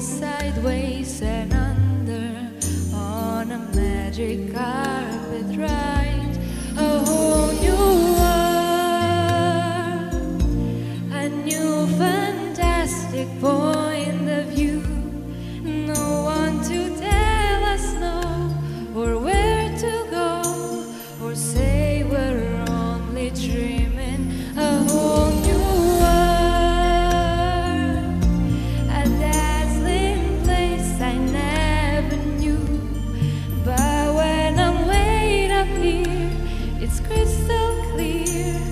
sideways and under on a magic carpet ride. A whole new world, a new fantastic boy. so clear.